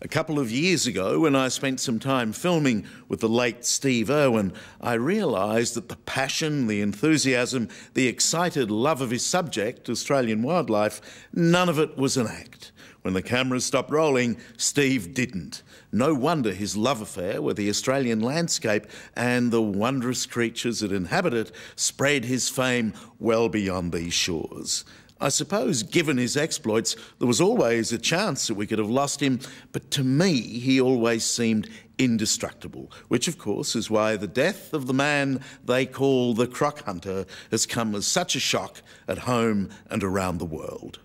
A couple of years ago, when I spent some time filming with the late Steve Irwin, I realised that the passion, the enthusiasm, the excited love of his subject, Australian wildlife, none of it was an act. When the cameras stopped rolling, Steve didn't. No wonder his love affair with the Australian landscape and the wondrous creatures that inhabit it spread his fame well beyond these shores. I suppose, given his exploits, there was always a chance that we could have lost him, but to me, he always seemed indestructible, which, of course, is why the death of the man they call the croc hunter has come as such a shock at home and around the world.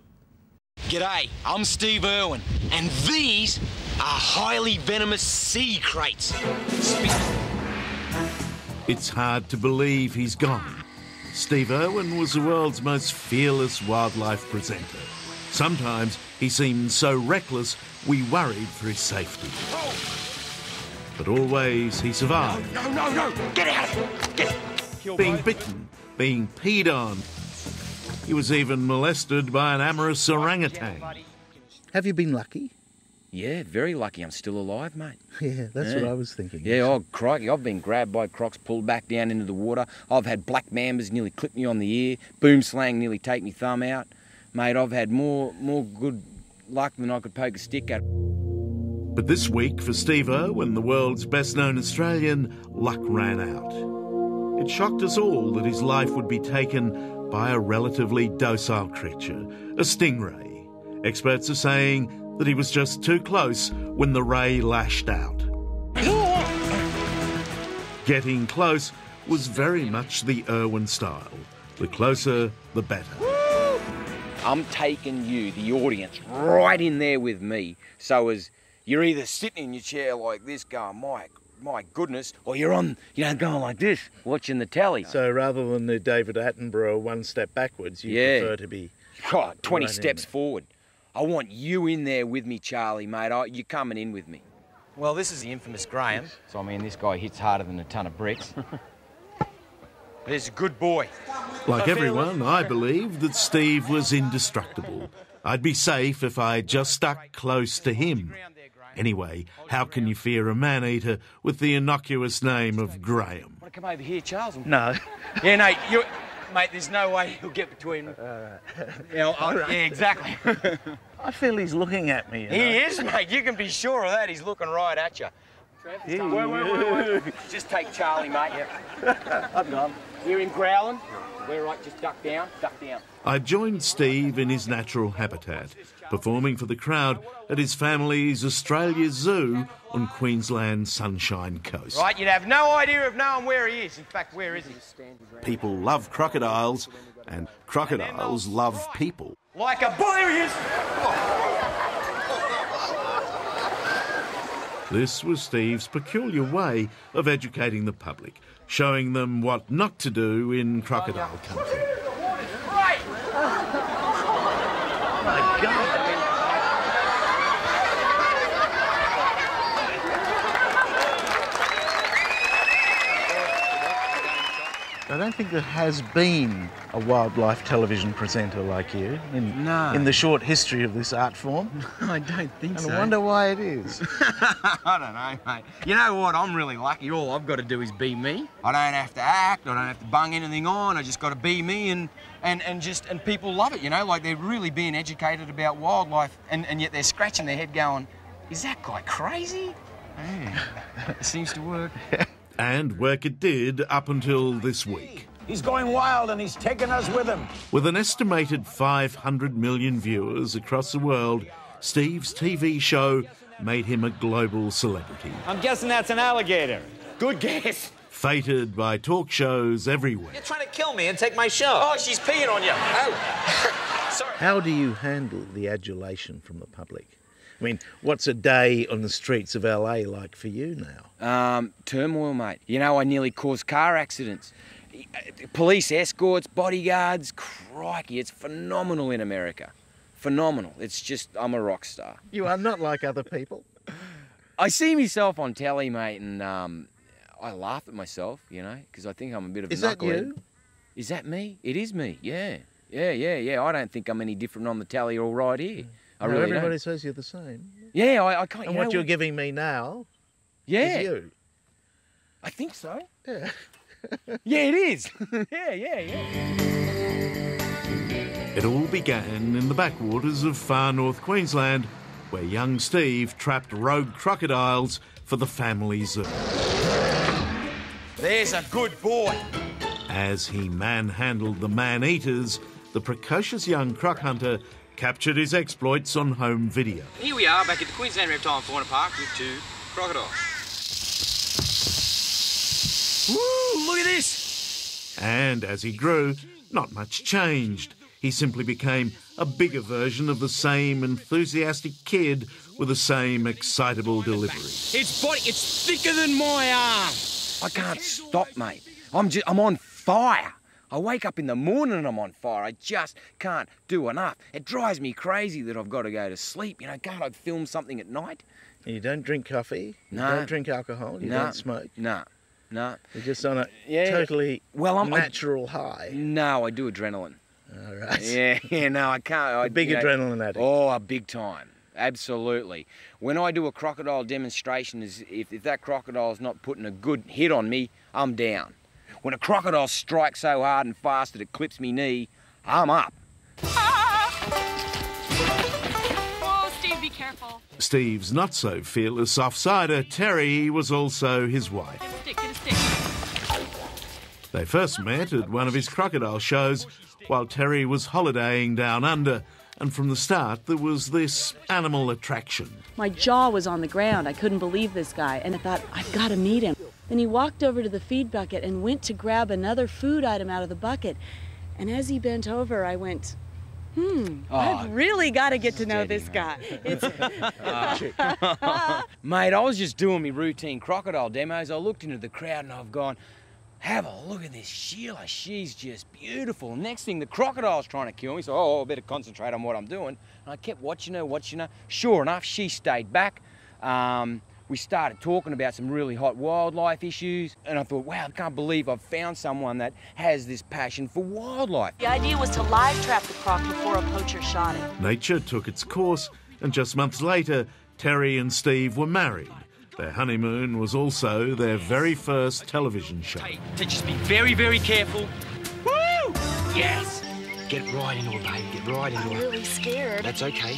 G'day, I'm Steve Irwin, and these are highly venomous sea kraits. It's hard to believe he's gone. Steve Irwin was the world's most fearless wildlife presenter. Sometimes he seemed so reckless we worried for his safety. But always he survived. No, no, no, get out of here! Get... Being bitten, being peed on. He was even molested by an amorous orangutan. Have you been lucky? Yeah, very lucky I'm still alive, mate. Yeah, that's Yeah. what I was thinking. Yeah, oh, crikey, I've been grabbed by crocs, pulled back down into the water. I've had black mambas nearly clip me on the ear, boomslang nearly take me thumb out. Mate, I've had more more good luck than I could poke a stick at. But this week, for Steve Irwin, the world's best known Australian, luck ran out. It shocked us all that his life would be taken by a relatively docile creature, a stingray. Experts are saying that he was just too close when the ray lashed out. Getting close was very much the Irwin style. The closer, the better. I'm taking you, the audience, right in there with me. So as you're either sitting in your chair like this, going, my my goodness, or you're on, you know, going like this, watching the telly. So rather than the David Attenborough one step backwards, you Yeah. prefer to be. Oh, 20 Right steps forward. I want you in there with me, Charlie, mate. I, you're coming in with me. Well, this is the infamous Graham. So, I mean, this guy hits harder than a ton of bricks. But he's a good boy. Like everyone, I believed that Steve was indestructible. I'd be safe if I just stuck close to him. Anyway, how can you fear a man eater with the innocuous name of Graham? Want to come over here, Charles? No. Yeah, no, you, mate. There's no way he'll get between. Uh, you know, I- yeah, exactly. I feel he's looking at me. you know. he is, mate. You can be sure of that. He's looking right at you. He- Just take Charlie, mate. Yep. I'm gone. Hear him growling? We're right, just duck down, duck down. I joined Steve in his natural habitat, performing for the crowd at his family's Australia Zoo on Queensland's Sunshine Coast. Right, you'd have no idea of knowing where he is. In fact, where is he? People love crocodiles, and crocodiles love people. Like a is. This was Steve's peculiar way of educating the public, showing them what not to do in crocodile country. Right. My God. I don't think there has been a wildlife television presenter like you in, No. in the short history of this art form. I don't think And I wonder why it is. I don't know, mate. You know what? I'm really lucky. All I've got to do is be me. I don't have to act. I don't have to bung anything on. I just got to be me, and and and just and people love it. You know, like they're really being educated about wildlife, and and yet they're scratching their head, going, "Is that guy crazy?" Yeah, it seems to work. And work it did up until this week. He's going wild and he's taking us with him. With an estimated 500 million viewers across the world, Steve's TV show made him a global celebrity. I'm guessing that's an alligator. Good guess. Fated by talk shows everywhere. You're trying to kill me and take my show. Oh, she's peeing on you. Oh. Sorry. How do you handle the adulation from the public? I mean, what's a day on the streets of LA like for you now? Um, turmoil, mate. You know, I nearly caused car accidents. Police escorts, bodyguards, crikey, it's phenomenal in America. Phenomenal. It's just, I'm a rock star. You are not like other people. I see myself on telly, mate, and um, I laugh at myself, you know, because I think I'm a bit of Is a that you? Is that me? It is me, yeah. Yeah, yeah, yeah. I don't think I'm any different on the telly or right here. I No, really everybody don't. says you're the same. Yeah, I, I can't. And you what know you're giving me now Yeah, is you. I think so. Yeah. Yeah, it is. yeah, yeah, yeah. It all began in the backwaters of far north Queensland, where young Steve trapped rogue crocodiles for the family zoo. There's a good boy. As he manhandled the man eaters, the precocious young croc hunter captured his exploits on home video. Here we are back at the Queensland Reptile and Fauna Park with two crocodiles. Woo! Look at this! And as he grew, not much changed. He simply became a bigger version of the same enthusiastic kid with the same excitable delivery. Its body, it's thicker than my arm. I can't stop, mate. I'm just, I'm on fire. I wake up in the morning and I'm on fire. I just can't do enough. It drives me crazy that I've got to go to sleep. You know, can't I film something at night? You don't drink coffee. You No. don't drink alcohol. You no, don't smoke. No, no, You're just on a Yeah. totally Well, I'm- I- natural high. no. I do adrenaline. All right. Yeah, yeah. No, I can't. I, big you know- adrenaline addict. Oh, a big time. Absolutely. When I do a crocodile demonstration, is if, if that crocodile's not putting a good hit on me, I'm down. When a crocodile strikes so hard and fast that it clips me knee, I'm up. Oh, Steve, be careful. Steve's not so fearless offsider, Terri, was also his wife. Get a stick, get a stick. They first met at one of his crocodile shows while Terri was holidaying down under, and from the start there was this animal attraction. My jaw was on the ground. I couldn't believe this guy, and I thought, I've got to meet him. Then he walked over to the feed bucket and went to grab another food item out of the bucket. And as he bent over, I went, hmm, I've really got to get to know this guy. It's, Mate, I was just doing my routine crocodile demos. I looked into the crowd and I've gone, have a look at this Sheila. She's just beautiful. Next thing, the crocodile's trying to kill me, so oh, I better concentrate on what I'm doing. And I kept watching her, watching her. Sure enough, she stayed back. Um, we started talking about some really hot wildlife issues, and I thought, wow, I can't believe I've found someone that has this passion for wildlife. the idea was to live trap the croc before a poacher shot it. Nature took its course, and just months later, Terri and Steve were married. Their honeymoon was also their very first television show. To just be very, very careful. Woo! Yes! Get right into it, baby. Get right into I'm it. really scared. That's okay.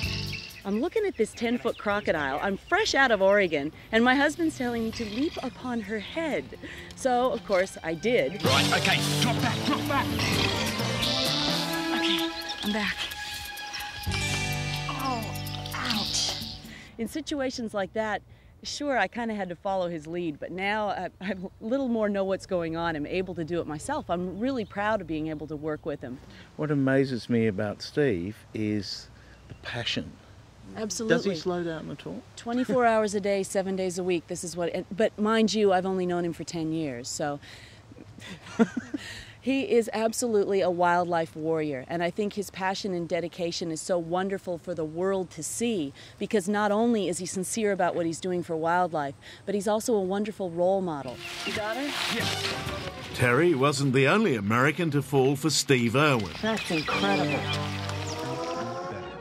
I'm looking at this 10 foot crocodile. I'm fresh out of Oregon, and my husband's telling me to leap upon her head. So, of course, I did. Right, okay. Drop back, drop back. Okay, I'm back. Oh, ouch. In situations like that, sure, I kind of had to follow his lead, but now I, I a little more know what's going on. I'm able to do it myself. I'm really proud of being able to work with him. What amazes me about Steve is the passion. Absolutely. Does he slow down at all? 24 hours a day, seven days a week. This is what, but mind you, I've only known him for 10 years, so. he is absolutely a wildlife warrior, and I think his passion and dedication is so wonderful for the world to see because not only is he sincere about what he's doing for wildlife, but he's also a wonderful role model. You got her? Terri wasn't the only American to fall for Steve Irwin. That's incredible.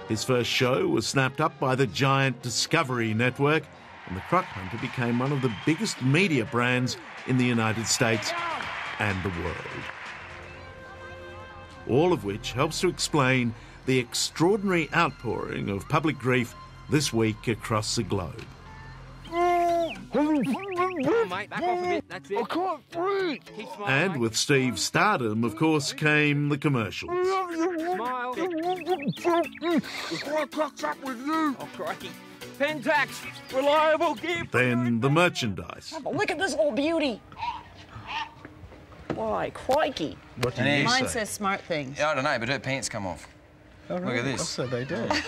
His first show was snapped up by the giant Discovery Network, and the Croc Hunter became one of the biggest media brands in the United States and the world. All of which helps to explain the extraordinary outpouring of public grief this week across the globe. Come on, mate. Back off a bit. That's it. I can't breathe. Smiling, And mate. with Steve's stardom, of course, came the commercials. Smile. Before I clocks up with you. Oh, crikey. Pentax. Reliable gift. Then the merchandise. Look at this old beauty. Why, crikey. What do you he- Mine say? says smart things. I don't know, but her pants come off. Oh, Look at right. this. Oh, so they do.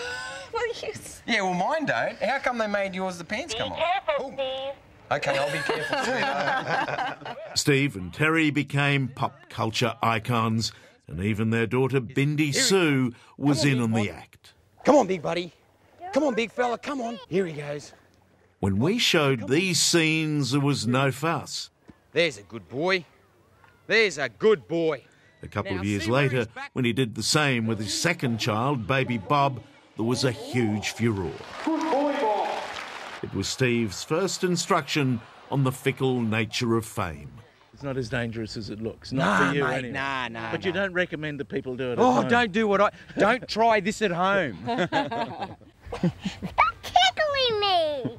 What do you s- Yeah, well, mine don't. How come they made yours the pants come off? Careful, oh. Steve. Okay, I'll be careful too. Steve and Terri became pop culture icons, and even their daughter Bindi Sue was in on the act. Come on, big buddy. Come on, big fella. Come on. Here he goes. When we showed these scenes, there was no fuss. There's a good boy. There's a good boy. A couple Now, of years later, when he did the same with his second child, baby Bob, there was a huge furore. It was Steve's first instruction on the fickle nature of fame. It's not as dangerous as it looks. Not Nah, for you mate, anyway. nah, nah, But you don't recommend that people do it. at Oh, home. don't do what I. Don't try this at home. Stop Tickling me!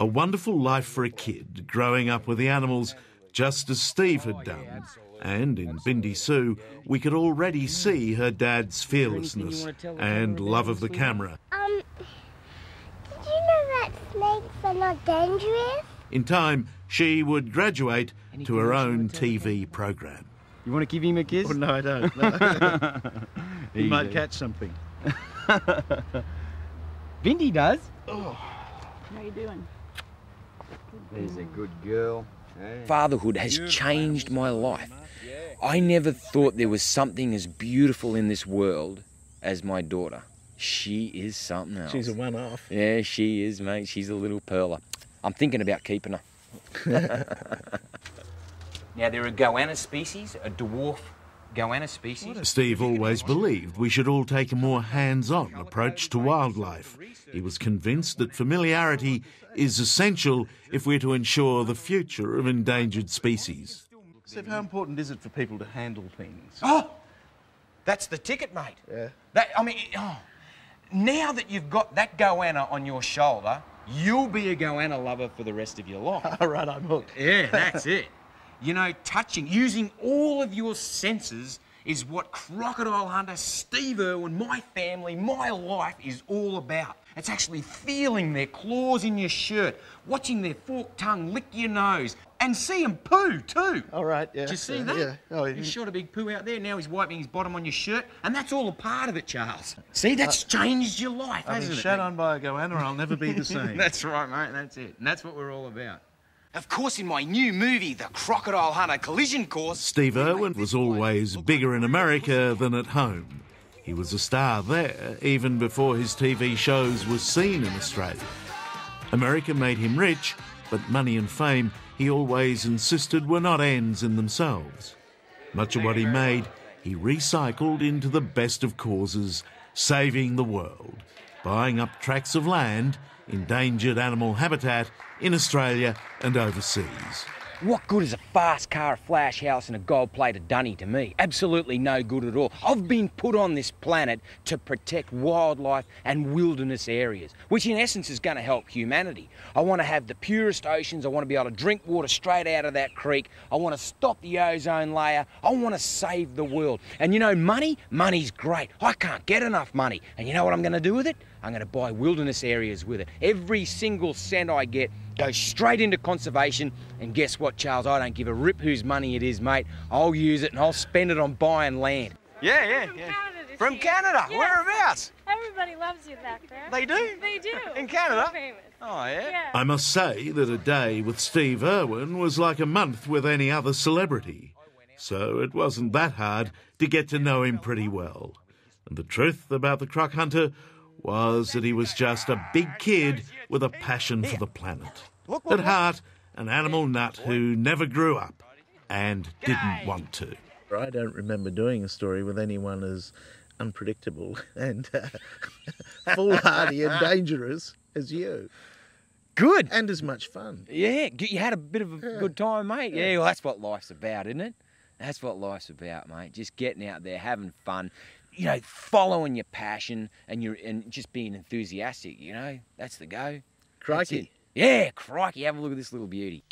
A wonderful life for a kid growing up with the animals just as Steve had oh, done. And in Bindi Sue, we could already see her dad's fearlessness and love of the camera. Um, did you know that snakes are not dangerous? In time, she would graduate to her own TV program. You want to give him a kiss? Oh, no, I don't. No. you might Easy. catch something. Bindi does. How are you doing? There's a good girl. Fatherhood has changed my life. I never thought there was something as beautiful in this world as my daughter. She is something else. She's a one-off. Yeah, she is, mate. She's a little pearler. I'm thinking about keeping her. now, there are goanna species, a dwarf goanna species. Steve always believed we should all take a more hands on approach to wildlife. He was convinced that familiarity is essential if we're to ensure the future of endangered species. Steve, how important is it for people to handle things? Oh, that's the ticket, mate. Yeah. That I mean, oh, now that you've got that goanna on your shoulder, you'll be a goanna lover for the rest of your life. All right, I'm hooked. yeah, that's it. You know, touching, using all of your senses is what crocodile hunter Steve Irwin, my family, my life is all about. It's actually feeling their claws in your shirt, watching their forked tongue lick your nose, and see 'em poo too. All right, yeah. Did you see yeah, that? Yeah. Oh, he shot a big poo out there. Now he's wiping his bottom on your shirt, and that's all a part of it, Charles. See, that's changed your life, I've hasn't been it? shat on by a goanna, I'll never be the same. That's right, mate. That's it. And that's what we're all about. Of course, in my new movie, The Crocodile Hunter Collision Course. Steve Irwin was always bigger in America than at home. He was a star there even before his TV shows were seen in Australia. America made him rich, but money and fame he always insisted were not ends in themselves. Much of what he made, he recycled into the best of causes, saving the world, buying up tracts of land, endangered animal habitat in Australia and overseas. What good is a fast car, a flash house, and a gold plated dunny to me? Absolutely no good at all. I've been put on this planet to protect wildlife and wilderness areas, which in essence is going to help humanity. I want to have the purest oceans. I want to be able to drink water straight out of that creek. I want to stop the ozone layer. I want to save the world. And you know, money? Money's great. I can't get enough money. And you know what I'm going to do with it? I'm going to buy wilderness areas with it. Every single cent I get goes straight into conservation. And guess what, Charles? I don't give a rip whose money it is, mate. I'll use it and I'll spend it on buying land. Yeah, yeah, From yeah. Canada to From Canada? you. Yes. Whereabouts? Everybody loves you back there. They do? They do. In Canada? Famous. Oh, yeah? Yeah. I must say that a day with Steve Irwin was like a month with any other celebrity. So it wasn't that hard to get to know him pretty well. And the truth about the croc hunter was that he was just a big kid with a passion for the planet. At heart, an animal nut who never grew up and didn't want to. I don't remember doing a story with anyone as unpredictable and uh, foolhardy and dangerous as you. Good. And as much fun. Yeah, you had a bit of a good time, mate. Yeah, well, that's what life's about, isn't it? That's what life's about, mate. Just getting out there, having fun, you know, following your passion and you're and just being enthusiastic. You know, that's the go. Crikey. Yeah, crikey, have a look at this little beauty.